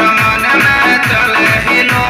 मन में चले हिलो।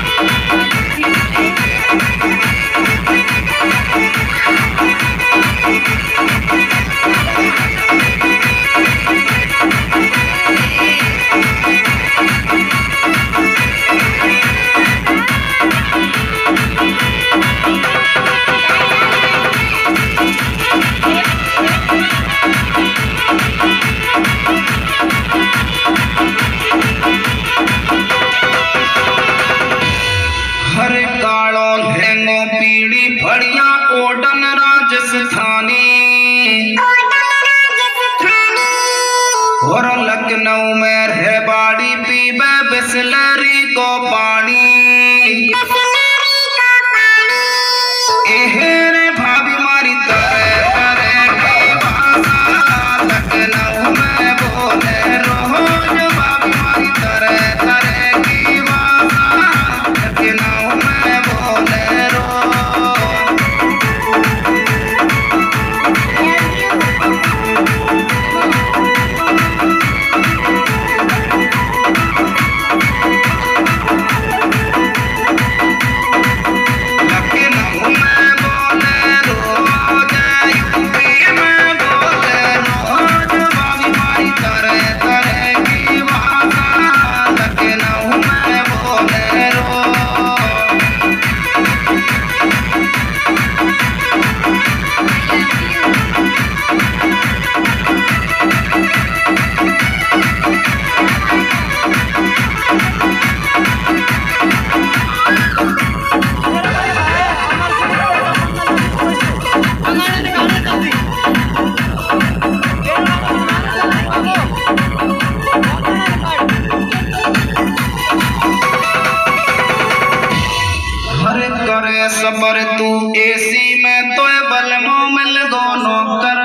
सबर तू एसी में तो बलमो मिल दोनों कर।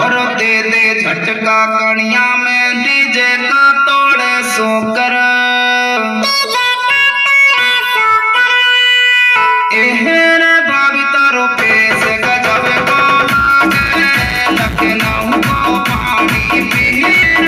और दे दे झटका कणिया में डीजे का तोड़े सो कर लखनऊ पानी पीर